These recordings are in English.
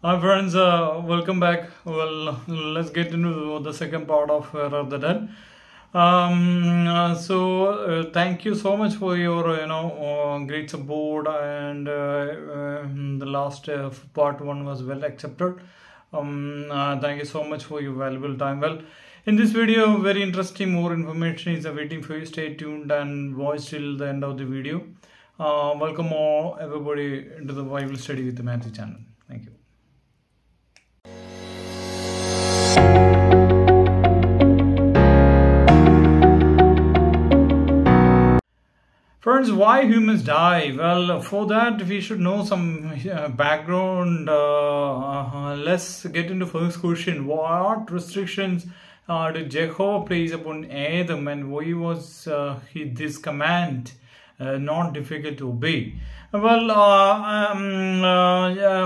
Hi friends, uh, welcome back. Well, let's get into the second part of uh, Rather Than. Um, uh, so uh, thank you so much for your uh, you know uh, great support and uh, um, the last part one was well accepted. Um, thank you so much for your valuable time. Well, in this video, very interesting, more information is awaiting for you. Stay tuned and watch till the end of the video. Welcome all everybody into the Bible study with the Matthew channel. Friends, why humans die? Well, for that we should know some uh, background. Uh, uh, let's get into first question. What restrictions uh, did Jehovah place upon Adam, and why was uh, he, this command uh, not difficult to obey? Well, um,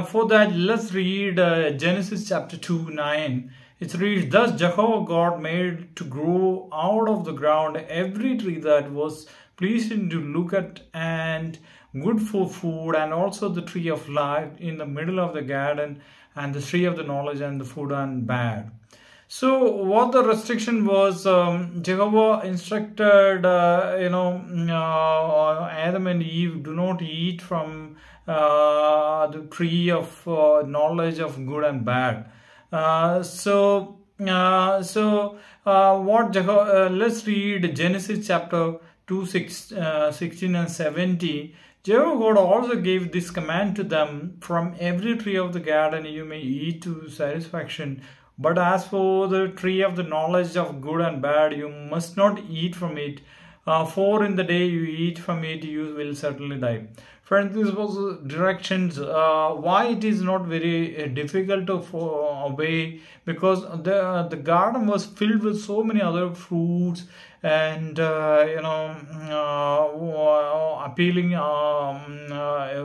for that, let's read Genesis chapter 2 9. It reads, Thus Jehovah God made to grow out of the ground every tree that was pleasing to look at and good for food, and also the tree of life in the middle of the garden, and the tree of the knowledge and the food and bad. So, what the restriction was, um, Jehovah instructed, uh, you know, uh, Adam and Eve do not eat from uh, the tree of uh, knowledge of good and bad. Uh, so, uh, so what let's read Genesis chapter 2, 6, uh, 16 and 17. Jehovah God also gave this command to them From every tree of the garden you may eat to satisfaction. But as for the tree of the knowledge of good and bad, you must not eat from it. Uh, for in the day you eat from it, you will certainly die. Friends, this was directions. Uh, why it is not very uh, difficult to fo- obey because the the garden was filled with so many other fruits and uh, you know uh, appealing um, uh,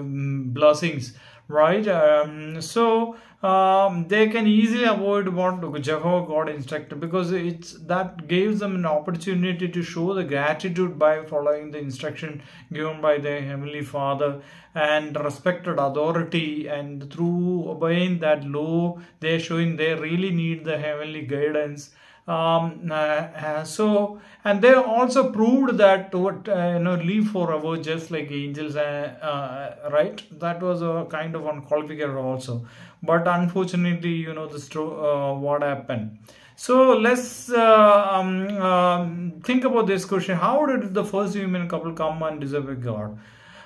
blessings, right? Um, so um, they can easily avoid what Jehovah God instructed because it's that gives them an opportunity to show the gratitude by following the instruction given by the heavenly Father and respected authority and through obeying that law they're showing they really need the heavenly guidance um, uh, uh, so and they also proved that what uh, you know live forever just like angels uh, uh, right? That was a kind of unqualified also. But unfortunately you know the sto- uh, what happened? So let's um, um, think about this question. How did the first human couple come and disobey god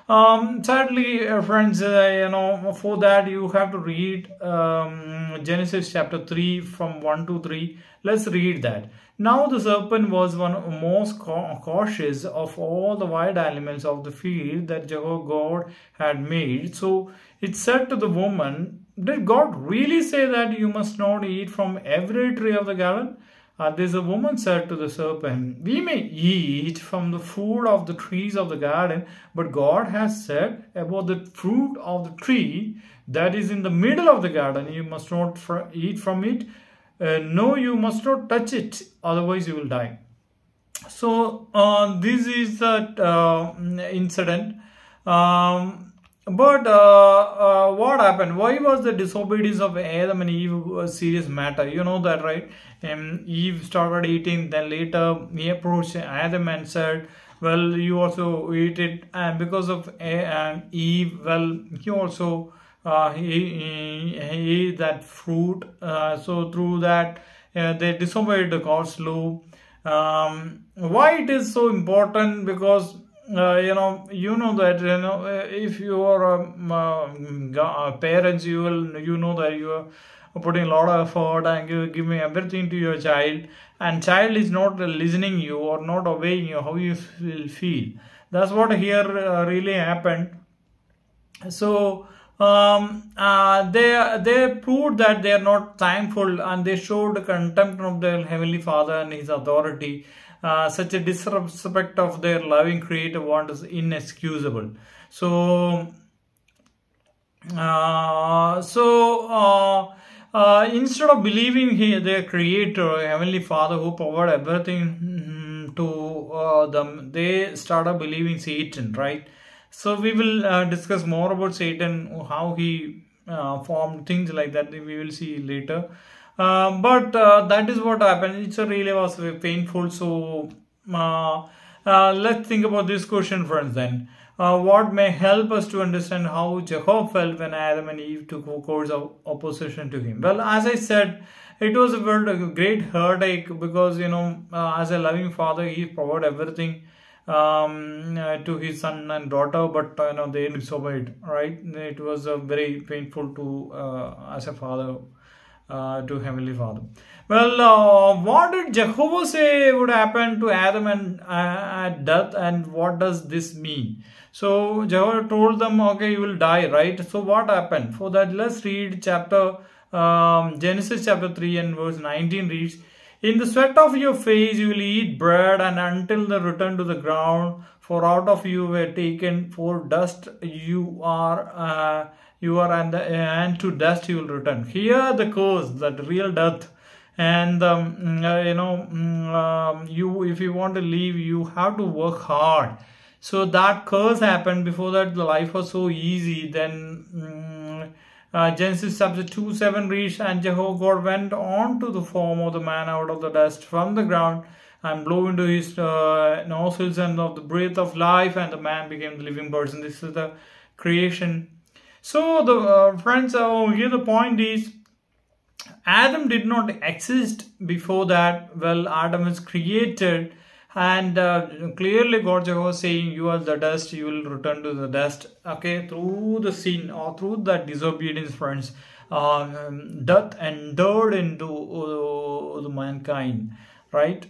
um, sadly, uh, friends, uh, you know, for that you have to read um, Genesis chapter 3 from 1 to 3. Let's read that. Now the serpent was one of most cautious of all the wild animals of the field that Jehovah God had made. So it said to the woman, Did God really say that you must not eat from every tree of the garden? Uh, this the woman said to the serpent, We may eat from the fruit of the trees of the garden, but God has said about the fruit of the tree that is in the middle of the garden, you must not fr- eat from it. Uh, no, you must not touch it, otherwise, you will die. So, uh, this is that uh, incident. Um, but uh, uh, what happened? Why was the disobedience of Adam and Eve a serious matter? You know that, right? Um, Eve started eating, then later he approached Adam and said, Well, you also eat it. And because of A- Eve, well, he also uh, he, he, he ate that fruit. Uh, so, through that, uh, they disobeyed the God's law. Um, why it is so important? Because uh, you know you know that you know uh, if you are um, uh, uh, parents you will you know that you are putting a lot of effort and you giving everything to your child and child is not listening you or not obeying you how you will feel. That's what here uh, really happened. So um, uh, they they proved that they are not thankful and they showed contempt of their heavenly father and his authority uh, such a disrespect of their loving creator want is inexcusable. So uh, so uh, uh, instead of believing he, their creator heavenly father who provided everything mm, to uh, them they started believing satan right? So we will discuss more about satan how he formed things like that. We will see later but uh, that is what happened it's a really was painful so uh, uh, let's think about this question friends then uh, what may help us to understand how Jehovah felt when Adam and Eve took course of opposition to him well as I said it was a great heartache because you know as a loving father he provided everything um, uh, to his son and daughter, but uh, you know they disobeyed. Right? It was uh, very painful to uh, as a father uh, to heavenly Father. Well, uh, what did Jehovah say would happen to Adam and at death, and what does this mean? So Jehovah told them, okay, you will die, right? So what happened? For that, let's read chapter um, Genesis chapter 3 and verse 19 reads, in the sweat of your face you will eat bread and until the return to the ground, for out of you were taken for dust. You are uh, you are and, the, and to dust you will return. Here the curse, that real death. And um, uh, you know mm, um, you if you want to leave you have to work hard. So that curse happened before that the life was so easy then um, uh, Genesis chapter 2 7 reads, And Jehovah God went on to the form of the man out of the dust from the ground and blew into his uh, nostrils and of the breath of life, and the man became the living person. This is the creation. So, the uh, friends, uh, here the point is Adam did not exist before that. Well, Adam was created and uh, clearly god was saying you are the dust you will return to the dust. Okay through the sin or through the disobedience friends um, death endured into uh, the mankind right?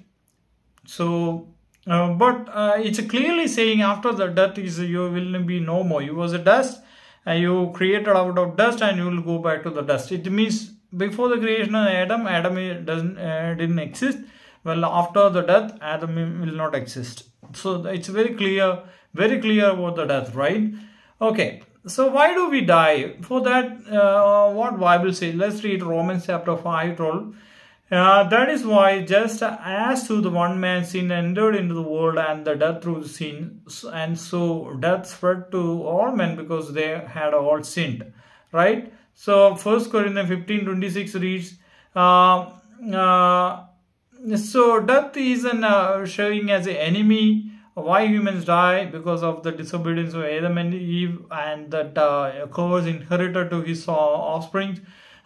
So uh, but uh, it's clearly saying after the death is you will be no more. You was a dust and you created out of dust and you will go back to the dust. It means before the creation of adam adam doesn't uh, didn't exist well after the death adam will not exist. So it's very clear very clear about the death right? Okay. So why do we die? For that uh, what bible says let's read romans chapter 5 12 uh, that is why just as through the one man sin entered into the world and the death through the sin and so death spread to all men because they had all sinned right? So first corinthians 15 26 reads uh, uh, so death is an uh, showing as an enemy why humans die because of the disobedience of adam and eve and that uh, occurs inherited to his uh, offspring.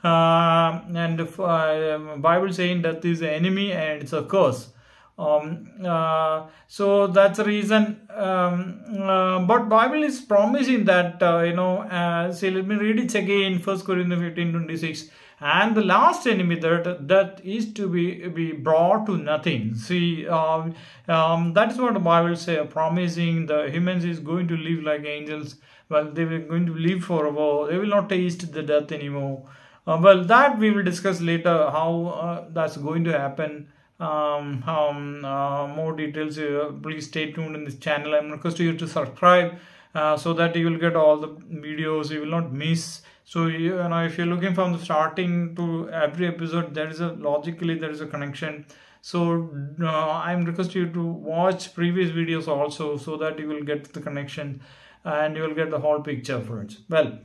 Uh, and uh, bible saying death is an enemy and it's a curse. Um, uh, so that's the reason um, uh, but bible is promising that uh, you know uh, see let me read it again first corinthians 15 26 and the last enemy that that is to be be brought to nothing. See um, um, that is what the bible say promising the humans is going to live like angels. Well they were going to live forever. They will not taste the death anymore. Uh, well that we will discuss later how uh, that's going to happen. Um, um uh, more details uh, please stay tuned in this channel. I'm requesting you to subscribe uh, so that you will get all the videos you will not miss so you know if you're looking from the starting to every episode there is a logically there is a connection so uh, i'm requesting you to watch previous videos also so that you will get the connection and you will get the whole picture friends well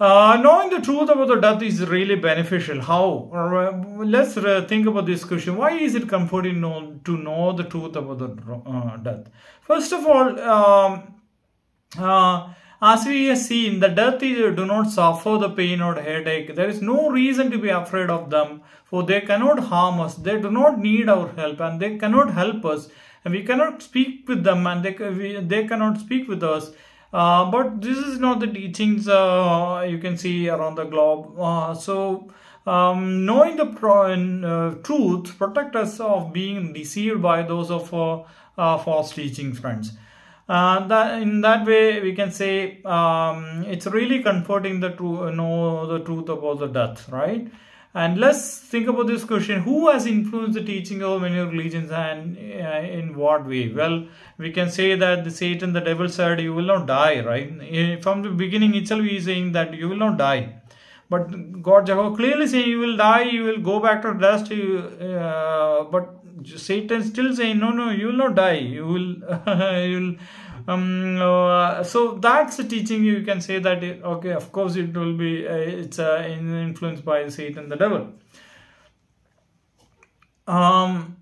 uh, knowing the truth about the death is really beneficial. How? Uh, let's think about this question. Why is it comforting know, to know the truth about the uh, death? First of all, um, as we have seen, the is, do not suffer the pain or headache. There is no reason to be afraid of them, for they cannot harm us. They do not need our help, and they cannot help us. And we cannot speak with them, and they we, they cannot speak with us. Uh, but this is not the teachings uh, you can see around the globe. Uh, so. Um, knowing the pro- uh, truth protect us of being deceived by those of uh, uh, false teaching friends uh, that in that way we can say um, it's really comforting the to know the truth about the death right? And let's think about this question who has influenced the teaching of many religions and uh, in what way? Well we can say that the satan the devil said you will not die right? Eh, from the beginning itself he is saying that you will not die. But god jehovah clearly saying you will die you will go back to dust you, uh, but Satan still saying, no, no, you will not die. You will, you will um, uh, so that's the teaching you can say that okay of course it will be uh, it's uh, influenced by satan the devil um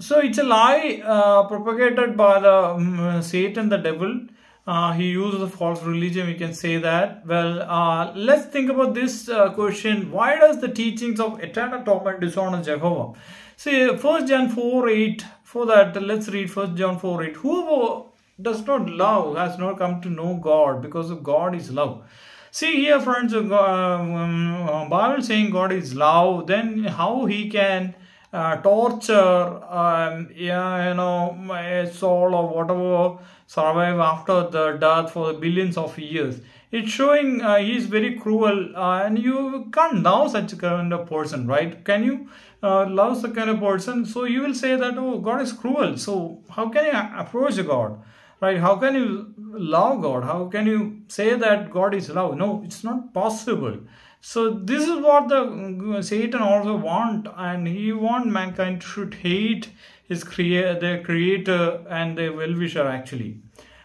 so it's a lie uh, propagated by the um, satan the devil uh, he uses a false religion we can say that. Well uh, let's think about this uh, question. Why does the teachings of eternal torment dishonor jehovah? See first john 4 8 for that let's read first john 4 8 whoever does not love has not come to know god because of god is love. See here friends uh, um, uh, bible saying god is love then how he can uh, torture um, yeah, you know a soul or whatever survive after the death for billions of years. It's showing uh, he is very cruel uh, and you can't love such kind of person right? Can you uh, love such kind of person? So you will say that oh god is cruel. So how can you approach god right? How can you love god? How can you say that god is love no it's not possible so this is what the uh, Satan also want, and he want mankind should hate his creator, their creator, and their well-wisher actually.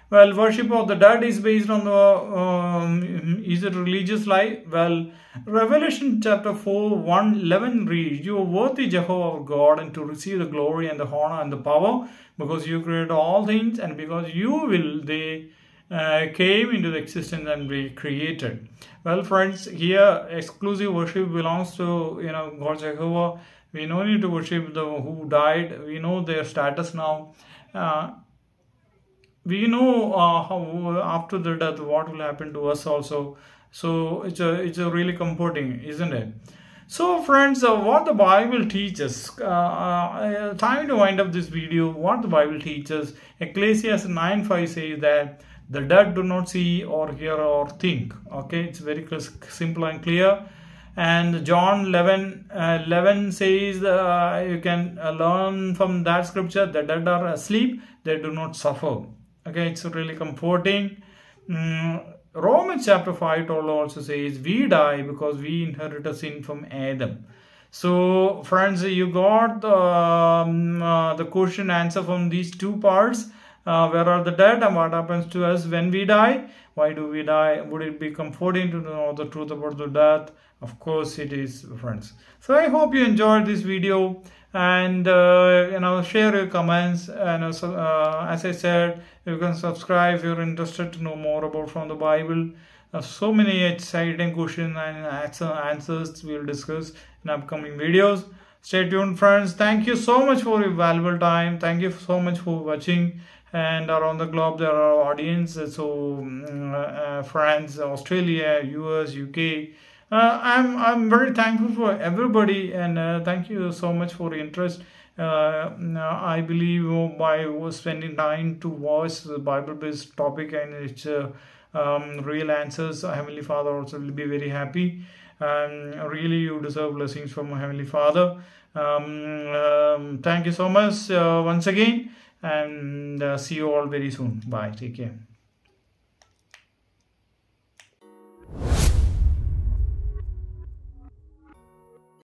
Well, worship of the dead is based on the um, is it religious lie? Well, Revelation chapter 4, 1, 11 reads, You are worthy, Jehovah God, and to receive the glory and the honor and the power, because you created all things, and because you will they uh, came into the existence and be created. Well, friends, here exclusive worship belongs to you know God Jehovah. We no need to worship the who died. We know their status now. Uh, we know uh, how after the death what will happen to us also. So it's a it's a really comforting, isn't it? So friends, uh, what the Bible teaches, uh, uh, time to wind up this video, what the Bible teaches, Ecclesiastes 9 5 says that the dead do not see or hear or think. Okay it's very simple and clear. And john 11 uh, 11 says uh, you can uh, learn from that scripture the dead are asleep they do not suffer. Okay it's really comforting. Mm, romans chapter 5 also says we die because we inherit a sin from adam. So friends you got um, uh, the question answer from these two parts uh, where are the dead and what happens to us when we die? Why do we die? Would it be comforting to know the truth about the death? Of course it is friends. So i hope you enjoyed this video and uh, you know share your comments and also, uh, as i said you can subscribe if you're interested to know more about from the bible. Uh, so many exciting questions and answers we'll discuss in upcoming videos. Stay tuned friends. Thank you so much for your valuable time. Thank you so much for watching and around the globe there are audiences so mm, uh, france australia us uk uh, i'm i'm very thankful for everybody and uh, thank you so much for interest. Uh, i believe by spending time to watch the bible based topic and its uh, um, real answers heavenly father also will be very happy. And really you deserve blessings from heavenly father. Um, um, thank you so much uh, once again and uh, see you all very soon. Bye. Take care.